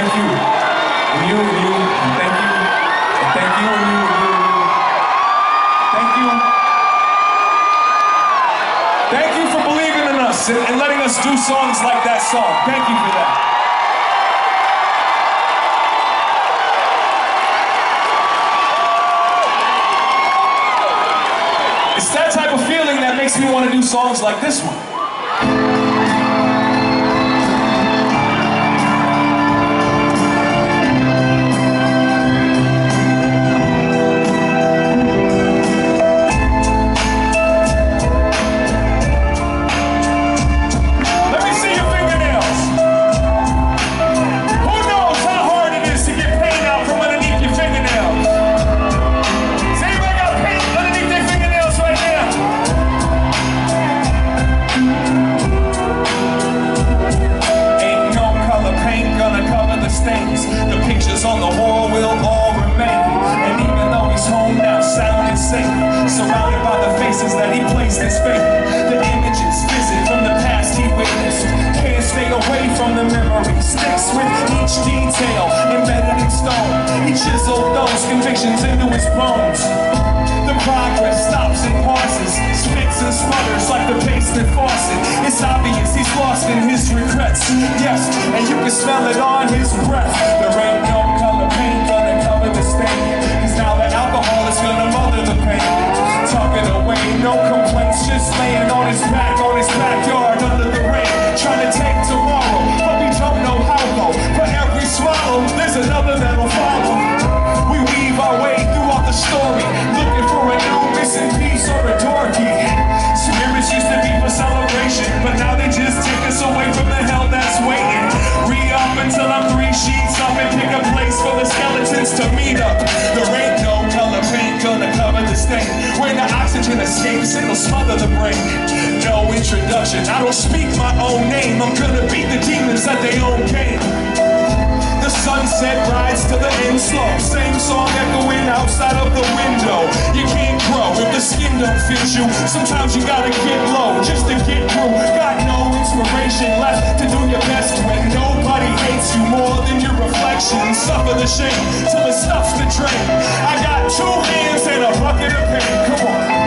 thank you. And you, and you, and thank you. And thank you, and you, and you, and you. Thank you. Thank you for believing in us and, and letting us do songs like that song. Thank you for that. It's that type of feeling that makes me want to do songs like this one. Into his bones. The progress stops and pauses, spits and sputters like the basement faucet. It's obvious he's lost in his regrets. Yes, and you can smell it on his breath. There ain't sheets up and pick a place for the skeletons to meet up. There ain't no color paint gonna cover the stain. When the oxygen escapes, it'll smother the brain. No introduction, I don't speak my own name. I'm gonna beat the demons at their own game. The sunset rides to the end slow. Same song echoing outside of the window. You can't grow if the skin don't fit you. Sometimes you gotta get low just to get through. Got no inspiration left to do your best reflection. Suffer the shame till it stuffs the drain. I got two hands and a bucket of pain. Come